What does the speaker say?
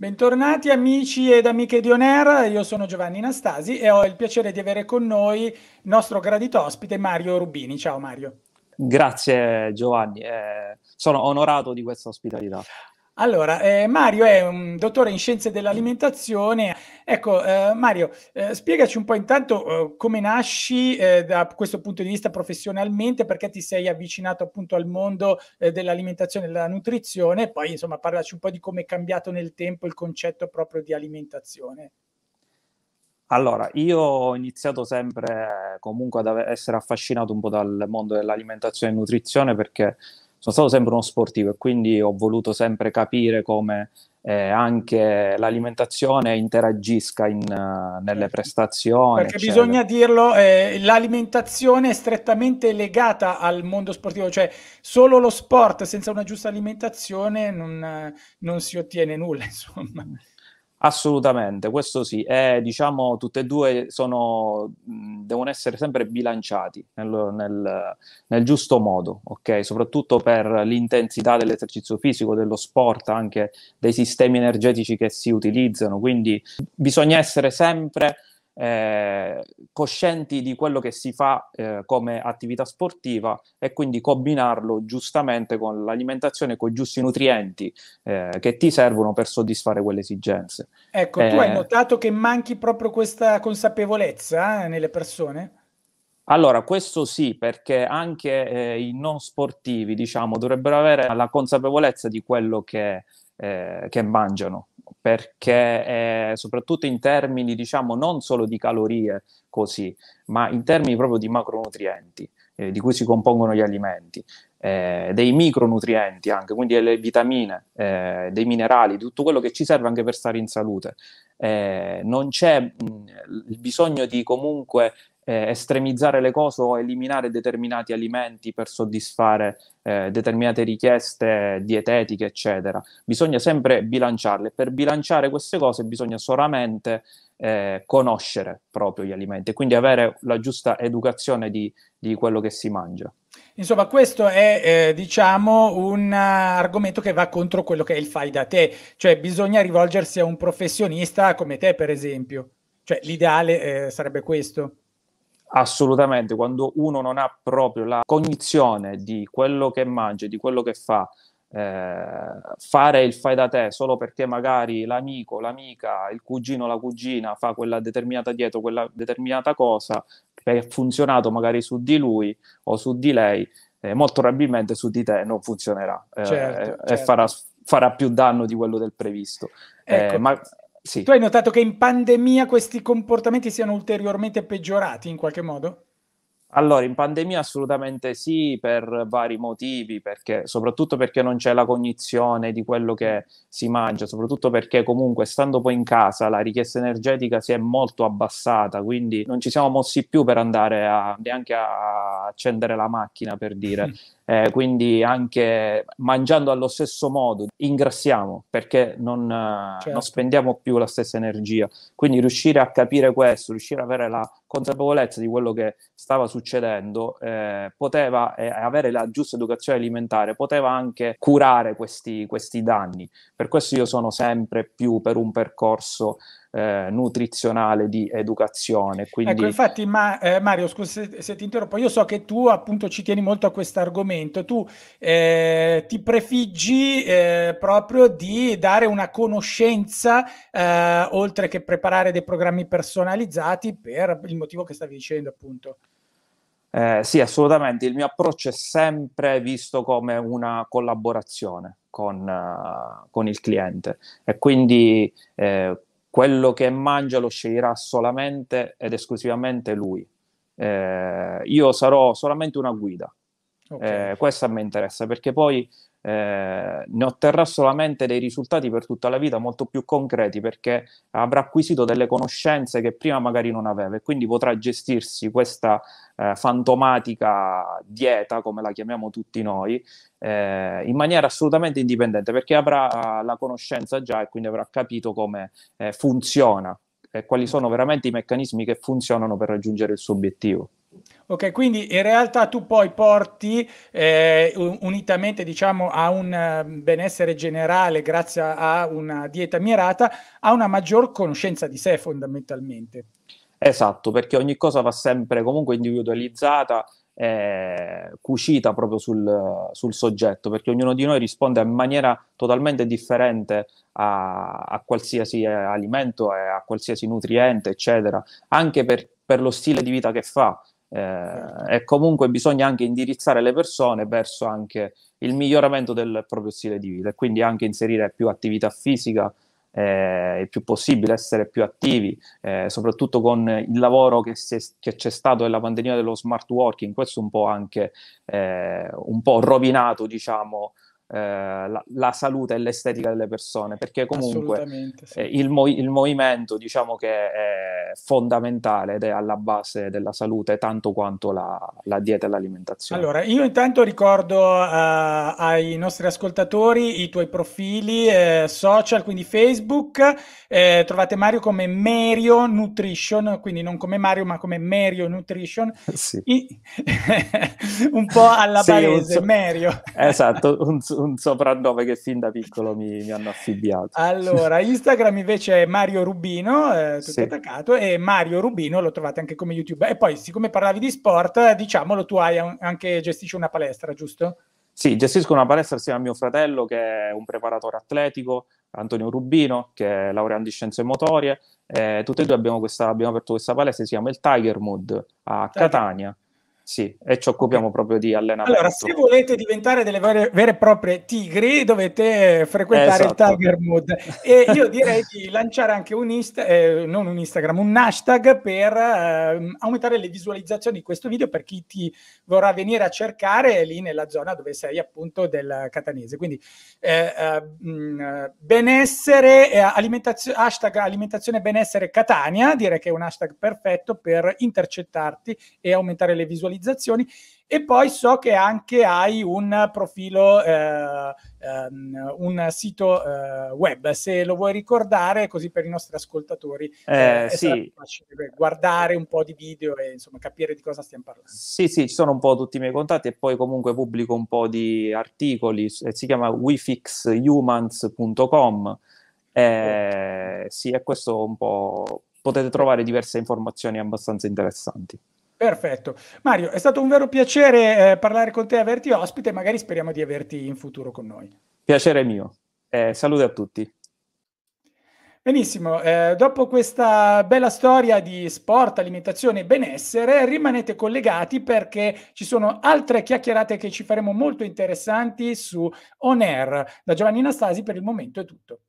Bentornati amici ed amiche di Oner, io sono Giovanni Nastasi e ho il piacere di avere con noi il nostro gradito ospite Mario Rubini. Ciao Mario. Grazie Giovanni, eh, sono onorato di questa ospitalità. Allora, eh, Mario è un dottore in scienze dell'alimentazione. Ecco, eh, Mario, eh, spiegaci un po' intanto eh, come nasci eh, da questo punto di vista professionalmente, perché ti sei avvicinato appunto al mondo eh, dell'alimentazione e della nutrizione, e poi insomma parlaci un po' di come è cambiato nel tempo il concetto proprio di alimentazione. Allora, io ho iniziato sempre comunque ad essere affascinato un po' dal mondo dell'alimentazione e nutrizione perché sono stato sempre uno sportivo e quindi ho voluto sempre capire come eh, anche l'alimentazione interagisca in, uh, nelle certo. prestazioni. Perché eccetera. bisogna dirlo, eh, l'alimentazione è strettamente legata al mondo sportivo, cioè solo lo sport senza una giusta alimentazione non, non si ottiene nulla, insomma. Assolutamente, questo sì, e diciamo tutte e due sono, devono essere sempre bilanciati nel, nel, nel, giusto modo, ok? Soprattutto per l'intensità dell'esercizio fisico, dello sport, anche dei sistemi energetici che si utilizzano, quindi bisogna essere sempre eh, coscienti di quello che si fa eh, come attività sportiva e quindi combinarlo giustamente con l'alimentazione, con i giusti nutrienti eh, che ti servono per soddisfare quelle esigenze. Ecco, tu hai eh, notato che manchi proprio questa consapevolezza eh, nelle persone? Allora, questo sì, perché anche eh, i non sportivi, diciamo, dovrebbero avere la consapevolezza di quello che, che mangiano perché eh, soprattutto in termini, diciamo, non solo di calorie così, ma in termini proprio di macronutrienti, eh, di cui si compongono gli alimenti, eh, dei micronutrienti anche, quindi delle vitamine, eh, dei minerali, tutto quello che ci serve anche per stare in salute. Eh, non c'è mh, il bisogno di comunque eh, estremizzare le cose o eliminare determinati alimenti per soddisfare eh, determinate richieste dietetiche, eccetera. Bisogna sempre bilanciarle. Per bilanciare queste cose bisogna solamente eh, conoscere proprio gli alimenti e quindi avere la giusta educazione di, di quello che si mangia. Insomma, questo è, eh, diciamo, un uh, argomento che va contro quello che è il fai da te, cioè bisogna rivolgersi a un professionista come te, per esempio. Cioè, l'ideale eh, sarebbe questo. Assolutamente, quando uno non ha proprio la cognizione di quello che mangia, di quello che fa, eh, fare il fai da te solo perché magari l'amico, l'amica, il cugino, la cugina fa quella determinata dieta, quella determinata cosa che ha funzionato magari su di lui o su di lei, eh, molto probabilmente su di te non funzionerà eh, certo, certo. e farà, farà, più danno di quello del previsto. Ecco. Eh, ma sì. Tu hai notato che in pandemia questi comportamenti siano ulteriormente peggiorati in qualche modo? Allora, in pandemia assolutamente sì, per vari motivi, perché, soprattutto perché non c'è la cognizione di quello che si mangia, soprattutto perché comunque stando poi in casa la richiesta energetica si è molto abbassata, quindi non ci siamo mossi più per andare a, neanche a accendere la macchina, per dire. Eh, quindi anche mangiando allo stesso modo ingrassiamo perché non, certo. non, spendiamo più la stessa energia. Quindi riuscire a capire questo, riuscire ad avere la consapevolezza di quello che stava succedendo, eh, poteva eh, avere la giusta educazione alimentare, poteva anche curare questi, questi danni. Per questo io sono sempre più per un percorso eh, nutrizionale di educazione. Quindi... Ecco, infatti, ma, eh, Mario, scusa se, se, ti interrompo, io so che tu appunto ci tieni molto a questo argomento, tu eh, ti prefiggi eh, proprio di dare una conoscenza, eh, oltre che preparare dei programmi personalizzati per il motivo che stavi dicendo appunto. Eh, sì, assolutamente. Il mio approccio è sempre visto come una collaborazione con, uh, con il cliente e quindi eh, quello che mangia lo sceglierà solamente ed esclusivamente lui. Eh, io sarò solamente una guida. Okay. Eh, questo a me interessa perché poi eh, ne otterrà solamente dei risultati per tutta la vita molto più concreti perché avrà acquisito delle conoscenze che prima magari non aveva e quindi potrà gestirsi questa eh, fantomatica dieta, come la chiamiamo tutti noi, eh, in maniera assolutamente indipendente perché avrà la conoscenza già e quindi avrà capito come eh, funziona e quali sono veramente i meccanismi che funzionano per raggiungere il suo obiettivo. Ok, quindi in realtà tu poi porti, eh, unitamente diciamo a un eh, benessere generale grazie a una dieta mirata, a una maggior conoscenza di sé fondamentalmente. Esatto, perché ogni cosa va sempre comunque individualizzata, eh, cucita proprio sul, sul, soggetto, perché ognuno di noi risponde in maniera totalmente differente a, a qualsiasi alimento e a qualsiasi nutriente, eccetera, anche per, per lo stile di vita che fa. Eh, e comunque bisogna anche indirizzare le persone verso anche il miglioramento del proprio stile di vita e quindi anche inserire più attività fisica eh, il più possibile, essere più attivi, eh, soprattutto con il lavoro che, è, che, c'è stato nella pandemia dello smart working, questo un po' anche eh, un po' rovinato, diciamo, la, la, salute e l'estetica delle persone, perché comunque sì. eh, il, mo- il, movimento diciamo che è fondamentale ed è alla base della salute tanto quanto la, la dieta e l'alimentazione. Allora, io intanto ricordo uh, ai nostri ascoltatori i tuoi profili eh, social, quindi Facebook, eh, trovate Mario come Merio Nutrition, quindi non come Mario ma come Merio Nutrition, sì. I- un po' alla sì, barese, so- Merio. Esatto, un, un soprannome che fin da piccolo mi, mi hanno affibbiato. Allora, Instagram invece è Mario Rubino, eh, tutto sì. attaccato, e Mario Rubino lo trovate anche come YouTube. E poi, siccome parlavi di sport, diciamolo, tu hai anche gestisci una palestra, giusto? Sì, gestisco una palestra assieme a mio fratello che è un preparatore atletico, Antonio Rubino, che è laureato in scienze motorie. Eh, tutti e due abbiamo, questa, abbiamo aperto questa palestra, si chiama il Tiger Mood a Catania. Sì, e ci occupiamo okay. proprio di allenamento. Allora, se volete diventare delle vere, vere e proprie tigri, dovete frequentare esatto. il Tiger Mood. E io direi di lanciare anche un, Insta, eh, non un Instagram, un hashtag per eh, aumentare le visualizzazioni di questo video per chi ti vorrà venire a cercare lì nella zona dove sei appunto del catanese. Quindi eh, eh mh, benessere, alimentazio- hashtag alimentazione benessere Catania, direi che è un hashtag perfetto per intercettarti e aumentare le visualizzazioni visualizzazioni e poi so che anche hai un profilo, eh, um, un sito eh, web, se lo vuoi ricordare così per i nostri ascoltatori eh, eh sì. guardare un po' di video e insomma capire di cosa stiamo parlando. Sì, sì, ci sono un po' tutti i miei contatti e poi comunque pubblico un po' di articoli, si chiama wefixhumans.com. Eh, sì, e questo un po' potete trovare diverse informazioni abbastanza interessanti. Perfetto. Mario, è stato un vero piacere eh, parlare con te averti ospite, magari speriamo di averti in futuro con noi. Piacere mio. Eh, salute a tutti. Benissimo, eh, dopo questa bella storia di sport, alimentazione e benessere, rimanete collegati perché ci sono altre chiacchierate che ci faremo molto interessanti su On Air. Da Giovanni Nastasi per il momento è tutto.